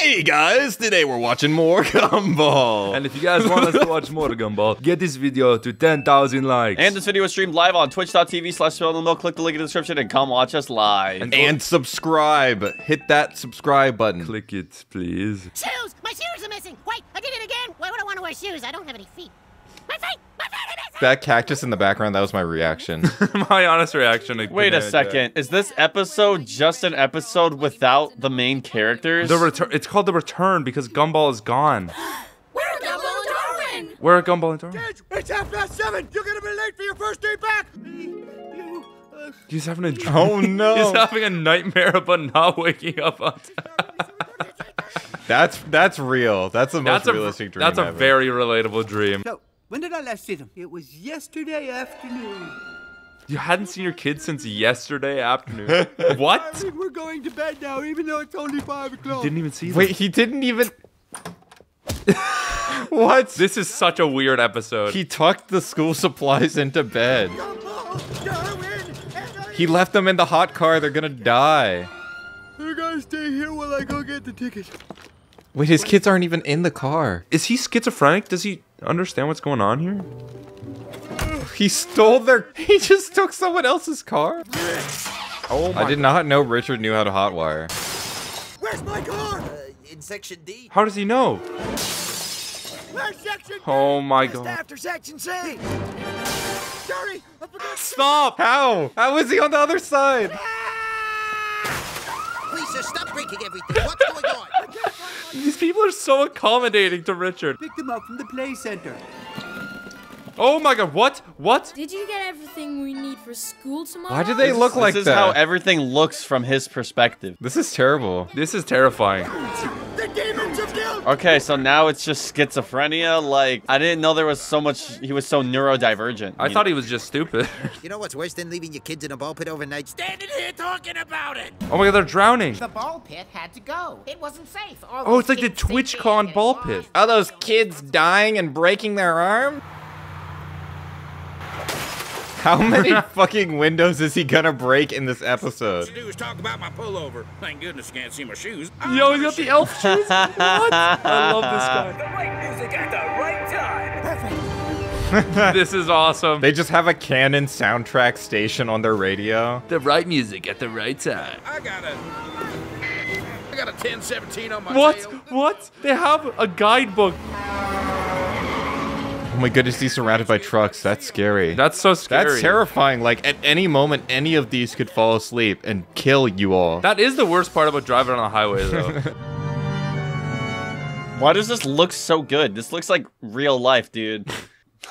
Hey guys, today we're watching more Gumball. And if you guys want us to watch more Gumball, get this video to 10,000 likes. And this video is streamed live on twitch.tv slash milk. Click the link in the description and come watch us live. And- And subscribe. Hit that subscribe button. click it, please. Shoes! My shoes are missing! Wait, I did it again! Why would I want to wear shoes? I don't have any feet. My feet! My feet are missing! That cactus in the background, that was my reaction. My honest reaction. Wait a second. Is this episode just an episode without the main characters? The return. It's called the return because Gumball is gone. We're Gumball and Darwin! Where are Gumball and Darwin? It's half past seven. You're gonna be late for your first day back. He's having a dream. oh no. He's having a nightmare about not waking up on time. That's that's real. That's the most That's a realistic dream that's a very relatable dream. So, when did I last see them? It was yesterday afternoon. You hadn't seen your kids since yesterday afternoon. what? I what? think we're going to bed now, even though it's only five o'clock. Didn't even see them. Wait, he didn't even What? This is such a weird episode. He tucked the school supplies into bed. Gumball, Darwin, and I- He left them in the hot car. They're gonna die. You're gonna stay here while I go get the ticket. Wait, his kids aren't even in the car. is he schizophrenic? Does he understand what's going on here? He stole their. He just took someone else's car. Oh I did not know Richard knew how to hotwire. Where's my car? Uh, in section D. How does he know? Where's section D? Oh my Just god. after section C. Sorry, I forgot. Stop! How? How is he on the other side? Lisa, stop breaking everything. What's going on? These people are so accommodating to Richard. Pick them up from the play center. Oh my god, what? What? Did you get everything we need for school tomorrow? Why do they look like this is how everything looks from his perspective. this is terrible. This is terrifying. Okay, so now it's just schizophrenia. Like, I didn't know there was so much. He was so neurodivergent. I thought he was just stupid. You know what's worse than leaving your kids in a ball pit overnight? Standing here talking about it. oh my god, they're drowning. The ball pit had to go. It wasn't safe. All Oh, it's like the kids think TwitchCon ball pit. Are those kids dying and breaking their arm? How many fucking windows is he gonna break in this episode? What do is talk about my pullover. Thank goodness you can't see my shoes. Yo, he's got the elf shoes. what? I love this guy. The right music at the right time. Perfect. This is awesome. They just have a Canon soundtrack station on their radio. the right music at the right time. I got a, I got a 1017 on my What? tail. What? They have a guidebook. Oh my goodness, he's surrounded by trucks. That's scary. That's so scary. That's terrifying. Like at any moment, any of these could fall asleep and kill you all. That is the worst part about driving on the highway, though. Why does this look so good? This looks like real life, dude.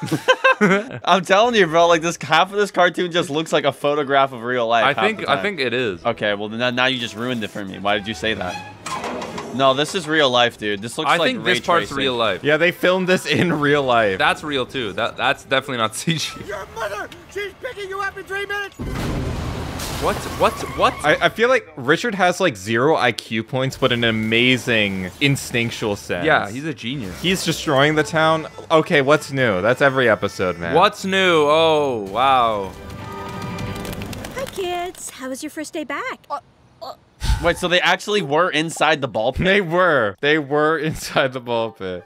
I'm telling you, bro. Like this, half of this cartoon just looks like a photograph of real life. I think I think it is. Okay, well then now you just ruined it for me. Why did you say that? No, this is real life, dude. This looks I like think ray this part's tracing. real life. yeah, they filmed this in real life. That's real too. That that's definitely not CG. Your mother. She's picking you up in three minutes. What? What? What? I, I feel like Richard has like zero IQ points, but an amazing instinctual sense. yeah, he's a genius. he's destroying the town. Okay, what's new? That's every episode, man. What's new? Oh, wow. Hi, kids. How was your first day back? Uh, Wait, so they actually were inside the ball pit? They were. They were inside the ball pit.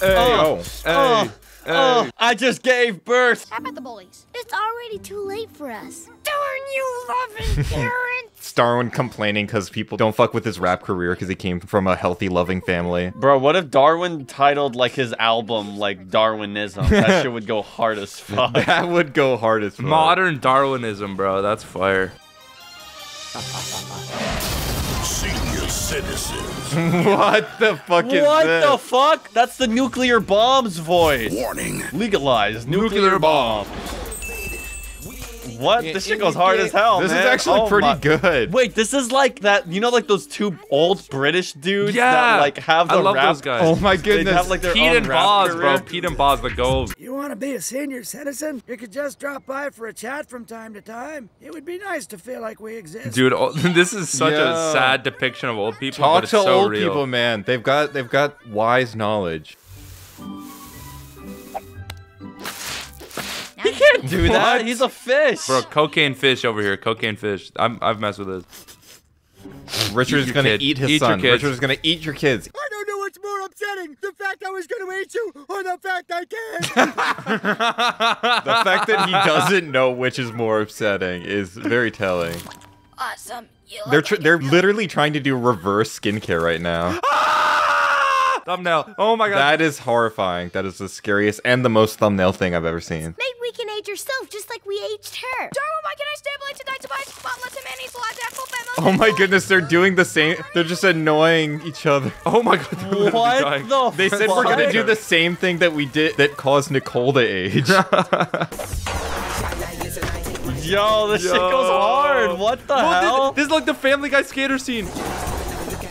Hey, Oh. oh. Oh, oh, I just gave birth. How about the bullies? It's already too late for us. Darn you loving parents! Darwin complaining because people don't fuck with his rap career because he came from a healthy, loving family. Bro, what if Darwin titled like his album like Darwinism? That shit would go hard as fuck. That would go hard as fuck. Modern Darwinism, bro. That's fire. Senior citizens. what the fuck is What this? the fuck? That's the nuclear bombs voice. Warning. Legalize nuclear, Nuclear bomb. What? This shit goes hard as hell, This man. is actually Oh pretty my- good. Wait, this is like that. You know, like those two old British dudes Yeah, that like have the I love rap. those guys. Oh my They goodness. have like their Pete own and rap Bas, career. bro. Pete and Bas, the gold. You want to be a senior citizen? You could just drop by for a chat from time to time. It would be nice to feel like we exist. Dude, oh, this is such Yeah. a sad depiction of old people, Talk but it's to so old real. people, man. They've got they've got wise knowledge. He can't do that. He's a fish. Bro, cocaine fish over here. Cocaine fish. I'm, I've messed with this. Richard's your gonna kid. eat his Eat your son. kids. Richard's gonna eat your kids. I don't know what's more upsetting, the fact I was going to eat you or the fact I can't. The fact that he doesn't know which is more upsetting is very telling. Awesome. You They're tr- they're literally trying to do reverse skincare right now. Thumbnail. Oh my god. That is horrifying. That is the scariest and the most thumbnail thing I've ever seen. Maybe we can age yourself just like we aged her. Darwin, why can I stabilize tonight to buy spotless and many slides at full Oh my goodness, they're doing the same. They're just annoying each other. oh my god. they're literally What dying. the They said we're gonna do the same thing that we did that caused Nicole to age. Yo, this shit goes hard. What the Well, hell? This, this is like the Family Guy skater scene.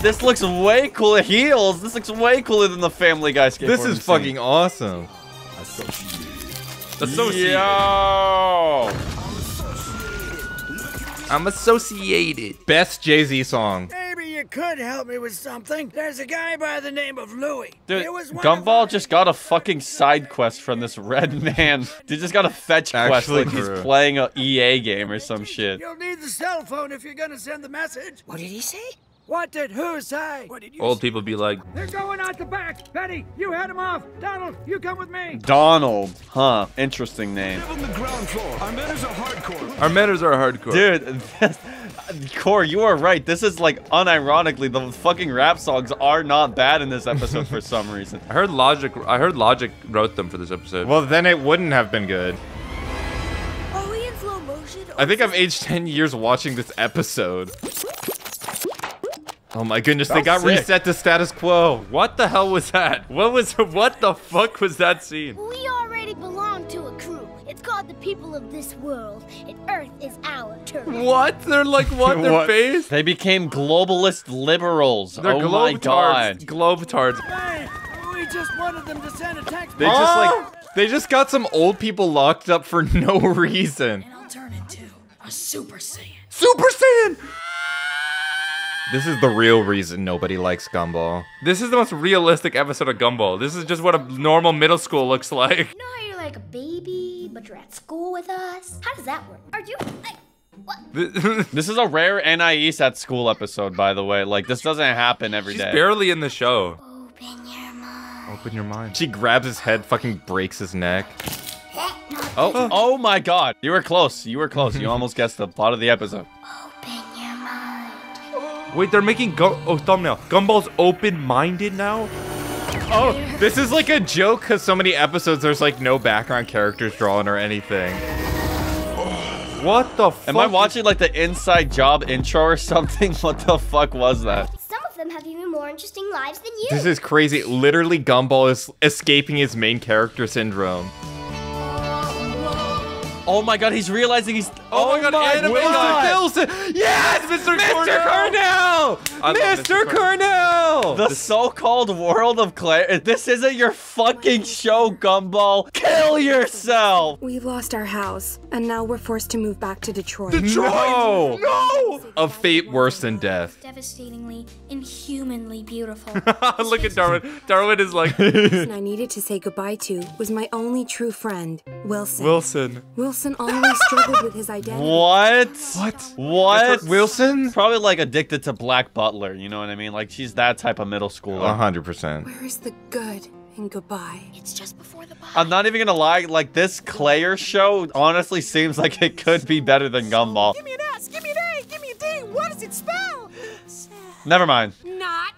This looks way cooler. Heels. This looks way cooler than the Family Guy skateboarding this is scene. fucking awesome. Associated. Yo. I'm associated. Best Jay Z song. Maybe you could help me with something. There's a guy by the name of Louie. Dude, was Gumball just got a fucking side quest from this red man. Dude just got a fetch quest Actually like he's playing a EA game or some shit. You'll need the cell phone if you're gonna send the message. What did he say? What did who say? What did you Old people be like, They're going out the back. Betty, you head them off. Donald, you come with me. Donald, huh? Interesting name. on the ground floor. Our manners are hardcore. our manners are hardcore. Dude, Core, you are right. This is like unironically, the fucking rap songs are not bad in this episode for some reason. I heard Logic. I heard Logic wrote them for this episode. Well, then it wouldn't have been good. Are we in slow motion? I think I've aged 10 years watching this episode. Oh my goodness, they got sick. reset to status quo. what the hell was that? What was? What the fuck was that scene? We already belong to a crew. It's called the people of this world, and Earth is our turn. What? They're like what? They're What? based. They became globalist liberals. They're oh my god. globetards. Globetards. Hey, we just wanted them to send a text. They just like they just got some old people locked up for no reason. And I'll turn into a Super Saiyan. Super Saiyan. This is the real reason nobody likes Gumball. This is the most realistic episode of Gumball. This is just what a normal middle school looks like. You know how you're like a baby, but you're at school with us? How does that work? Are you like what? This is a rare Anais at school episode, by the way. Like, this doesn't happen every She's day. barely in the show. Open your mind. Open your mind. She grabs his head, fucking breaks his neck. Oh, oh my god. You were close. You were close. You almost guessed the plot of the episode. Oh, Open your mind. Wait, they're making go. Oh, thumbnail. Gumball's open-minded now. Oh, this is like a joke because so many episodes there's like no background characters drawn or anything. What the fuck? Am I watching like the inside job intro or something? What the fuck was that? Some of them have even more interesting lives than you. This is crazy. Literally, Gumball is escaping his main character syndrome. Oh my god, he's realizing he's. Oh, oh my God, Adam god. Wilson! Yes, Mr. Mr. Cornell! Cornell! Mr. Mr. Cornell. Cornell! The so-called world of Claire. This isn't your fucking show, Gumball. Kill yourself. We've lost our house, and now we're forced to move back to Detroit. Detroit! no! No! A fate worse than death. Devastatingly, inhumanly beautiful. Look at Darwin. Darwin is like the person I needed to say goodbye to was my only true friend, Wilson. Wilson. Wilson always struggled with his identity. What? What? What? Wilson? Probably like addicted to Black Butler. You know what I mean? Like she's that type of middle schooler. Hundred percent. Where is the good in goodbye? it's just before the bye. I'm not even gonna lie. Like this Claire show, honestly seems like it could be better than Gumball. Give me an S, give me an A, give me a D. What does it spell? Never mind. Not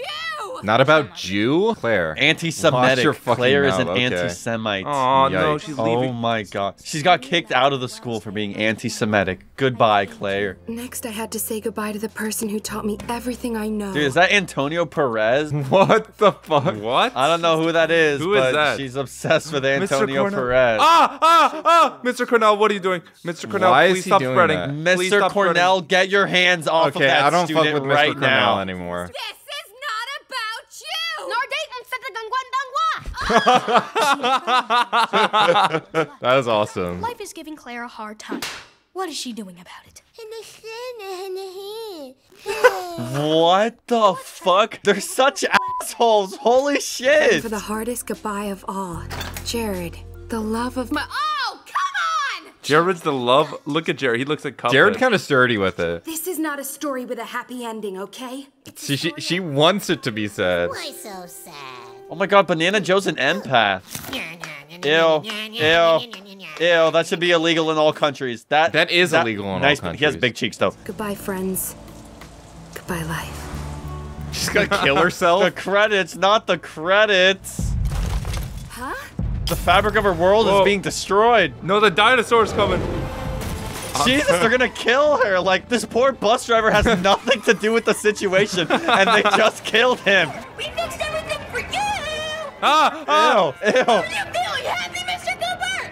about you. Not about Jew? Claire. Anti-Semitic. your Claire is an okay. anti-Semite. Oh no, Yikes. she's Oh my god. She's got kicked out of the school for being anti-Semitic. Goodbye, Claire. Next, I had to say goodbye to the person who taught me everything I know. Dude, is that Antonio Perez? What the fuck? What? I don't know who that is, Who is but that? she's obsessed with Mr. Antonio Perez. Ah, ah, ah! Mr. Cornell, what are you doing? Mr. Cornell, Why is please he stop doing spreading. that? Please Mr. stop Cornell, get your hands off of Okay, that I don't fuck student with Mr. right Cornell now. anymore. This is not about you. That is awesome. Life is giving Claire a hard time. What is she doing about it? What the fuck? They're such assholes. Holy shit. And For the hardest goodbye of all, Jared, the love of my. Oh, come on. Jared's the love. Look at Jared. He looks like Cuphead. Jared kind of sturdy with it. This is not a story with a happy ending, okay? She, she she wants it to be sad. Why so sad? Oh my god, Banana Joe's an empath. Ew. Ew, Ew, that should be illegal in all countries. That That is illegal in all nice, He has big cheeks though. Goodbye, friends. Goodbye, life. She's gonna kill herself? The credits, not the credits. Huh? The fabric of her world Whoa. is being destroyed. No, the dinosaur's coming. Jesus, they're gonna kill her. Like this poor bus driver has nothing to do with the situation, and they just killed him. We fixed everything for you! Ah! ah. Ew, ew. Are you feeling happy, Mr. Cooper?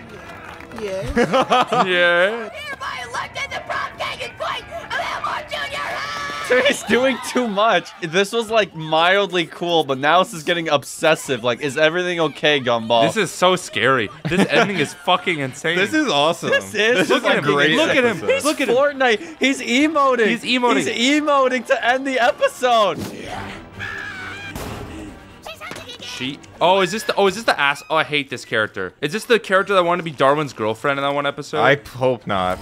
Yeah. Hereby elected the prom king and queen of Elmore Junior High! Dude, he's doing too much. This was like mildly cool, but now this is getting obsessive. Like, is everything okay, Gumball? This is so scary. This ending is fucking insane. This is awesome. This is This Look is at a him. great Look at him. episode. He's Look at him. Fortnite. He's emoting. He's emoting. He's emoting to end the episode. She. Oh, is this the? Oh, is this the ass? Oh, I hate this character. Is this the character that wanted to be Darwin's girlfriend in that one episode? I hope not.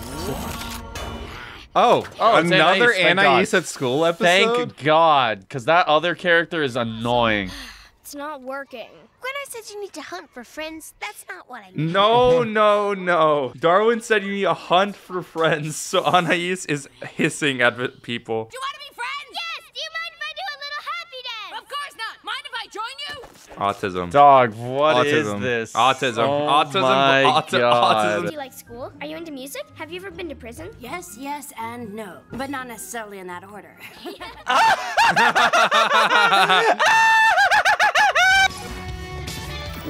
Oh, Oh, another Anais, thank Anais at school episode. Thank God, because that other character is annoying. It's not working. When I said you need to hunt for friends, that's not what I meant. No, no, no. Darwin said you need a hunt for friends, so Anais is hissing at v- people. Do you want to be friends? Yes! Do you mind if I do a little happy dance? Of course not! Mind if I join you? Autism. Dog, what is Autism. this? Autism. Oh Autism. My Auti- God. autism. Do you like school? Are you into music? Have you ever been to prison? Yes, yes, and no. But not necessarily in that order.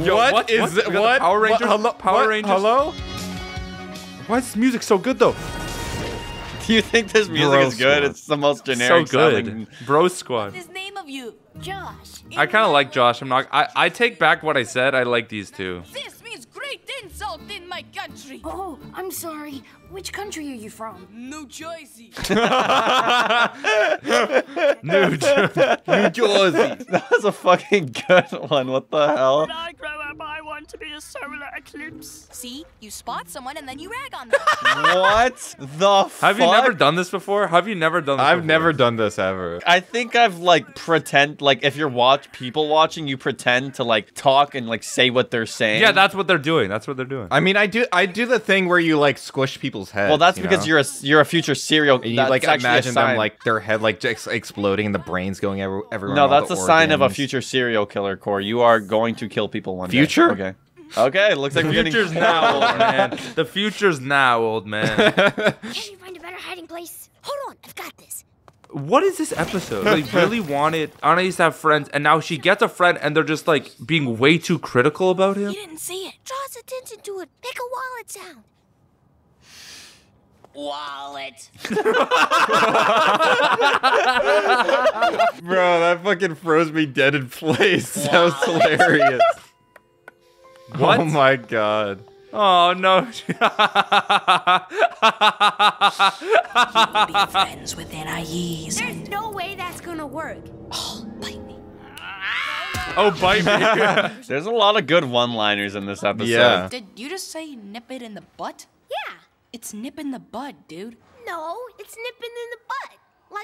Yo, What what- is what? it? We What? Power What? Rangers? Hello? Power What? Rangers? Hello? Why is this music so good though? Do you think this music Bro is good? Squad. It's the most generic. So generic good. sounding- Bro Squad. His name of you? Josh. I kind of like Josh. I'm not. I, I take back what I said. I like these two. This means great insult in my country. Oh, I'm sorry. Which country are you from? New Jersey. New New Jersey. That was a fucking good one. What the hell? I grow up, I want to be a solar eclipse. See? You spot someone and then you rag on them. what the fuck? Have you never done this before? Have you never done this I've before? never done this ever. I think I've like pretend like if you're watch people watching, you pretend to like talk and like say what they're saying. Yeah, that's what they're doing. That's what they're doing. I mean, I do I do the thing where you like squish people's heads. well, that's you because know? you're a you're a future serial. And you that's like actually a imagine them sign. like their head like just exploding and the brains going everywhere. No, that's the a sign of a future serial killer, Core. You are going to kill people one day. Future? Okay. Okay. Looks like The we're getting future's now, old man. The future's now, old man. Can't you find a better hiding place? Hold on, I've got this. What is this episode? They really wanted Anais to have friends, and now she gets a friend, and they're just like being way too critical about him. You didn't see it. Draws attention to it. Make a wallet sound. Wallet. Bro, that fucking froze me dead in place. That was hilarious. What? Oh my god. Oh no! Be friends with Anais. There's no way that's gonna work. Oh, bite me. oh, bite me! There's a lot of good one-liners in this episode. Yeah. Did you just say nip it in the butt? Yeah. It's nip in the bud, dude. No, it's nipping in the butt.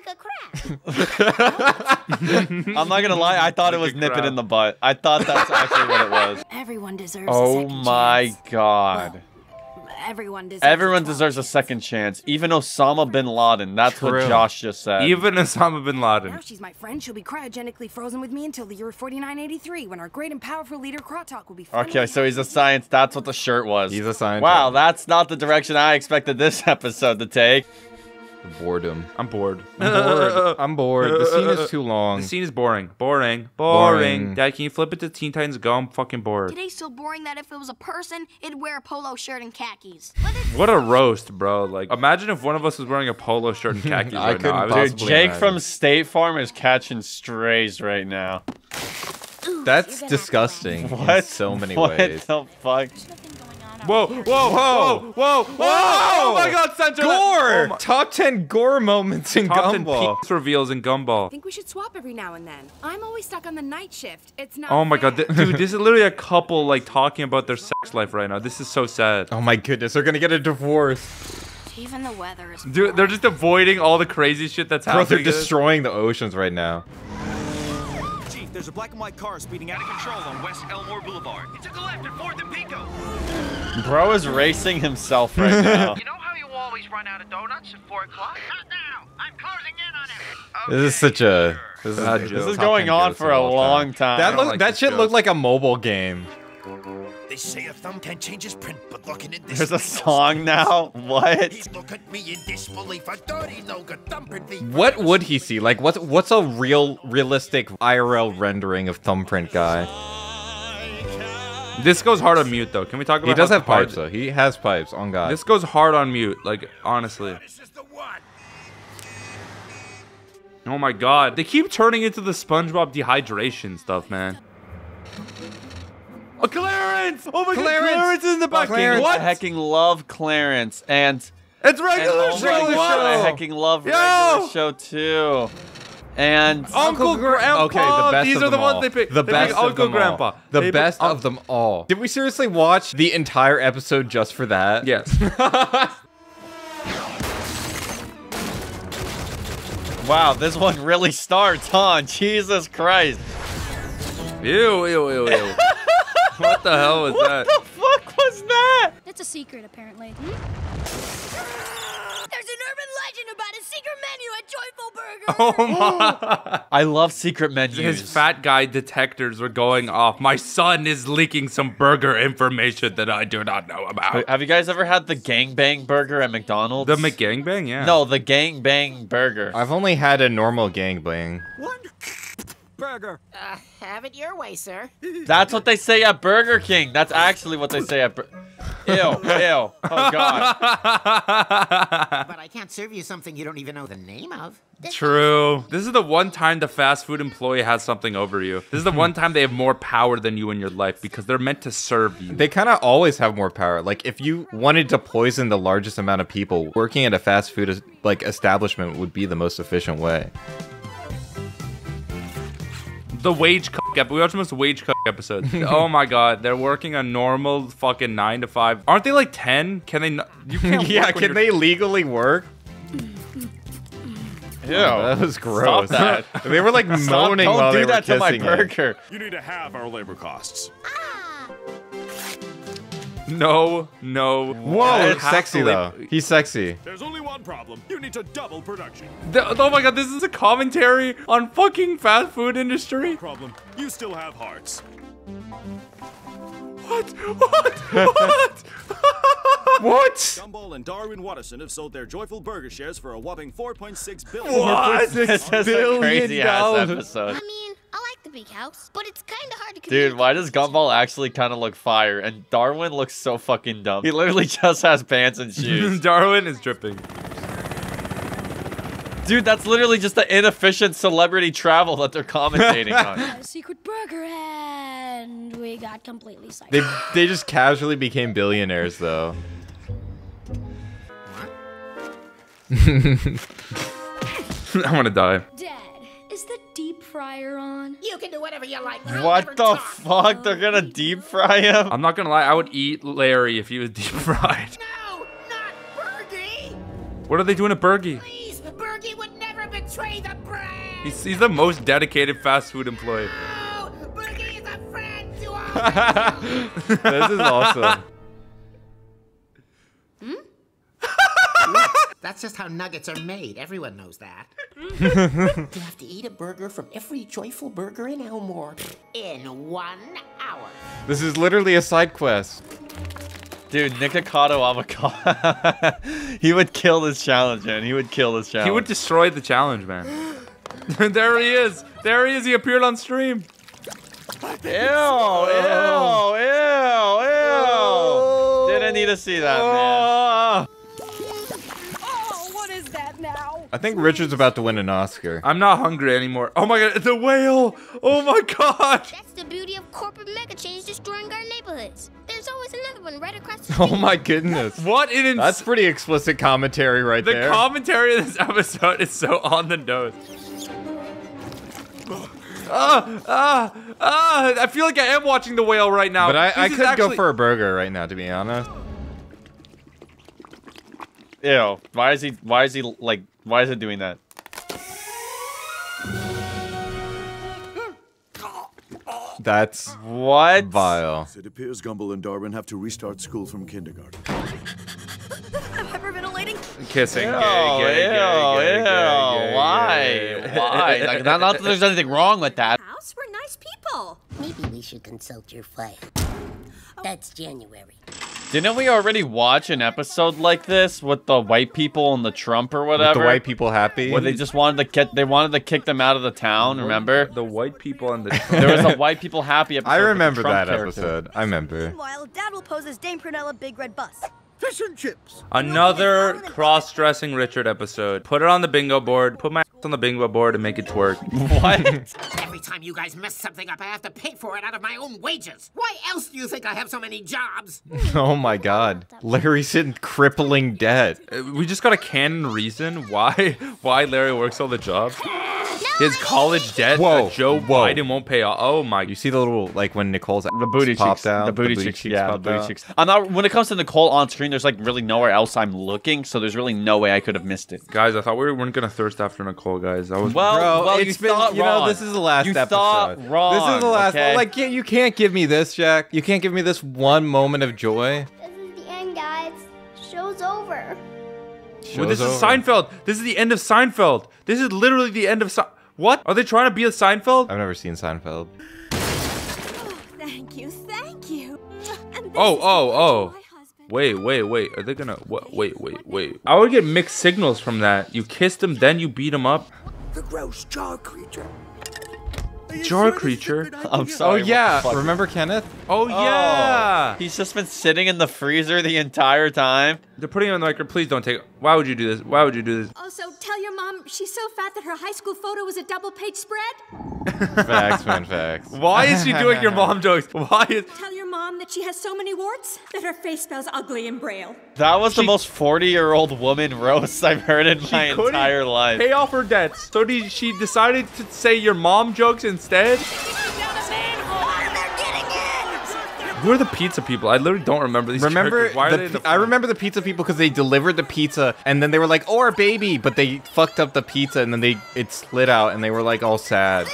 Like a crab. I'm not gonna lie. I thought it was Like a nipping in the butt. I thought that's actually what it was. Everyone deserves Oh second my chance. god. Everyone deserves Everyone a deserves a second chance. Even Osama bin Laden. That's what Josh just said. Even Osama bin Laden. Now she's my friend. She'll be cryogenically frozen with me until the year 4983, when our great and powerful leader Krotok will be. Okay, so he's a science. That's what the shirt was. He's a scientist. Wow, that's not the direction I expected this episode to take. Boredom. I'm bored. I'm bored. I'm bored. The scene is too long. The scene is boring. Boring. Boring. Boring. Dad, can you flip it to Teen Titans Go? I'm fucking bored. Today's so boring that if it was a person, it'd wear a polo shirt and khakis. What a roast, bro. Like, imagine if one of us was wearing a polo shirt and khakis I right couldn't I was- Dude, Jake not. from State Farm is catching strays right now. That's disgusting in What? so many what ways. the fuck? There's nothing going on. Whoa, whoa, whoa, whoa, whoa! Oh my God, censor that. Gore! Oh my- Top 10 gore moments in Top 10 Gumball. penis reveals in Gumball. I think we should swap every now and then. I'm always stuck on the night shift. It's not. Oh my God, th- dude, this is literally a couple like talking about their sex life right now. This is so sad. Oh my goodness, they're gonna get a divorce. Even the weather is. Dude, they're just avoiding all the crazy shit that's Bro, happening. they're destroying the oceans right now. Chief, there's a black and white car speeding out of control on West Elmore Boulevard. It took a left at 4th and Pico. Bro is racing himself right now. You know how you always run out of donuts at 4 o'clock? Not now. I'm closing in on him. This is such a. This is, This is going on for a all time. long time. That look, like that shit joke. looked like a mobile game. They say a thumb can change his print, but looking at this. There's a song now. What? He look at me in disbelief. I thought he know good thumping thief. What would he see? Like, what's what's a real, realistic IRL rendering of Thumbprint guy? This goes hard on mute though. Can we talk about? He does have pipes though. He has pipes. On God. This goes hard on mute. Like honestly. This is the one. Oh my god. They keep turning into the SpongeBob dehydration stuff, man. Oh, Clarence! Oh my Clarence! god, Clarence is in the back. Clarence, What? I hecking love Clarence and It's regular oh show. my God, I hecking love Yo! regular show too. And Uncle Grandpa. Okay, the best These of are the them ones all. they pick. The They best pick of Uncle them all. Grandpa. The They best of them all. Did we seriously watch the entire episode just for that? Yes. wow, this one really starts, huh? Jesus Christ. ew, ew, ew, ew. What the hell was What that? What the fuck was that? It's a secret, apparently. Hmm? There's an urban legend about a secret menu at Joyful Burger. Oh my. I love secret menus. His fat guy detectors were going off. My son is leaking some burger information that I do not know about. Have you guys ever had the gangbang burger at McDonald's? The McGangbang, yeah. No, the gangbang burger. I've only had a normal gangbang. Burger. Uh, have it your way, sir. That's what they say at Burger King. That's actually what they say at. Bur- ew, ew. Oh god. But I can't serve you something you don't even know the name of. True. This is the one time the fast food employee has something over you. This is the one time they have more power than you in your life because they're meant to serve you. They kind of always have more power. Like if you wanted to poison the largest amount of people, working at a fast food like establishment would be the most efficient way. The wage cook ep- we watched the most wage cook episodes. oh my god, they're working a normal fucking nine to five. Aren't they like ten? Can they? Not, you can't. yeah, can they legally work? Ew. Oh, that was gross. Stop that. they were like Stop, moaning don't while do they were that to my kissing it. You need to have our labor costs. No, no. Whoa, it's sexy though. He's sexy. There's only one problem. You need to double production. Th- oh my god, this is a commentary on fucking fast food industry. Problem. You still have hearts. What? What? what? What? Gumball and Darwin Watterson have sold their Joyful Burger shares for a whopping 4.6 billion. What? This is a billion crazy ass dollars. episode. I mean, I like the big house, but it's kind of hard to Dude, why does Gumball actually kind of look fire? And Darwin looks so fucking dumb. He literally just has pants and shoes. Darwin is dripping. Dude, that's literally just the inefficient celebrity travel that they're commentating on. A secret burger, and we got completely psyched. They they just casually became billionaires though. I want to die. Dad, is the deep fryer on? You can do whatever you like. What the talk. fuck? They're gonna deep fry him? I'm not gonna lie, I would eat Larry if he was deep fried. No, not Bergie. What are they doing to Bergie? Please, Bergie would never betray the brand. He's, he's the most dedicated fast food employee. Oh, no, Bergie is a friend to all. this is awesome. Hmm? That's just how nuggets are made. Everyone knows that. you have to eat a burger from every joyful burger in Elmore in one hour. This is literally a side quest. Dude, Nikocado Avocado. he would kill this challenge, man. He would kill this challenge. He would destroy the challenge, man. there he is. There he is. He appeared on stream. Ew, ew, ew, ew. Didn't need to see that, man. Oh. I think Richard's about to win an Oscar. I'm not hungry anymore. Oh my god, the whale! Oh my god! That's the beauty of corporate mega chains destroying our neighborhoods. There's always another one right across the street. Oh my goodness. What an ins- That's pretty explicit commentary right The there. The commentary of this episode is so on the nose. Ah, ah, ah! I feel like I am watching the whale right now. but I, I This is could go for a burger right now, to be honest. Ew. Why is he? Why is he like? Why is it doing that? That's what? Vile. It appears Gumball and Darwin have to restart school from kindergarten. I'm hyperventilating. Kissing. Ew, gay, gay, ew, gay, gay, ew. gay, gay, Why? Why? Like, not, not that there's anything wrong with that. House, we're nice people. Maybe we should consult your file. That's January. Didn't we already watch an episode like this with the white people and the Trump or With whatever? the white people happy. Where they just wanted to get, they wanted to kick them out of the town. Remember? The white people and the. There was a white people happy episode. I with the remember Trump that character. episode. I remember. Meanwhile, Dad will pose as Dame Prunella Big Red Bus. Fish and chips. Another cross-dressing Richard episode. Put it on the bingo board. Put my on the bingo board and make it twerk. What? Every time you guys mess something up, I have to pay for it out of my own wages. Why else do you think I have so many jobs? Oh my god. Larry's in crippling debt. Uh, We just got a canon reason why why Larry works all the jobs. His college debt Whoa, that Joe whoa. Biden won't pay off. Oh my! You see the little like when Nicole's The booty popped cheeks. out. the booty, cheeks. Yeah, the booty out? cheeks. I'm not. When it comes to Nicole on screen, there's like really nowhere else I'm looking, so there's really no way I could have missed it. Guys, I thought we weren't gonna thirst after Nicole, guys. I was. Well, Bro, well, it's you been, thought you know, wrong. this is the last You episode. thought wrong, This is the last. okay? Like, yeah, you can't give me this, Jack. You can't give me this one moment of joy. This is the end, guys. Show's over. Show's Well, this Show's is. Seinfeld. This is the end of Seinfeld. This is literally the end of Se- What? Are they trying to be a Seinfeld? I've never seen Seinfeld. Thank you, thank you. Oh, oh, oh. Wait, wait, wait. Are they gonna? What? Wait, wait, wait. I would get mixed signals from that. You kissed him, then you beat him up. The gross jar creature. Are Jar sure this is a creature? I'm sorry. Oh sorry. what the yeah, remember Kenneth? Oh, oh yeah. He's just been sitting in the freezer the entire time. They're putting him on the record. Please don't take. it. Why would you do this? Why would you do this? Also, tell your mom she's so fat that her high school photo was a double page spread. Facts, man, facts. Why is she doing your mom jokes? Why is? Tell your mom that she has so many warts that her face spells ugly in braille. That was the most 40 year old woman roast I've heard in my entire life. Pay off her debts. So did she decided to say your mom jokes instead? Who are the pizza people? I literally don't remember these. Remember, characters. Why are the they in the I remember the pizza people because they delivered the pizza and then they were like, "Oh, our baby," but they fucked up the pizza and then they it slid out and they were like all sad.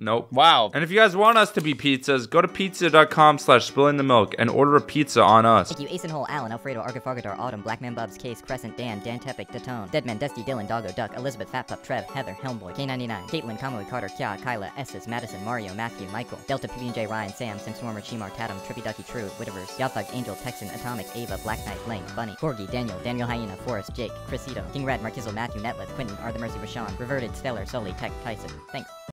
Nope. Wow. And if you guys want us to be pizzas, go to pizza.com slash spilling the milk and order a pizza on us. Thank you, Ace and Hole, Alan, Alfredo, Argafargadar, Autumn, Blackman Bubs, Case, Crescent, Dan, Dan Tepic, Datone, Deadman, Dusty, Dylan, Doggo, Duck, Elizabeth, Fat Pup, Trev, Heather, Helmboy, K99, Caitlin, Kamui, Carter, Kya, Kyla, Esses, Madison, Mario, Matthew, Michael, Delta, PB&J, Ryan, Sam, Simswarmer, Chimar, Tatum, Trippy Ducky, True, Witterverse, Yathug, Angel, Texan, Atomic, Ava, Black Knight, Blank, Bunny, Corgi, Daniel, Daniel Hyena, Forrest, Jake, Chrisito, King Red, Markizzle, Matthew, Netleth, Quentin, Arthur Mercy, Rashawn, Reverted, Stellar, Sully, Tech, Tyson. Thanks.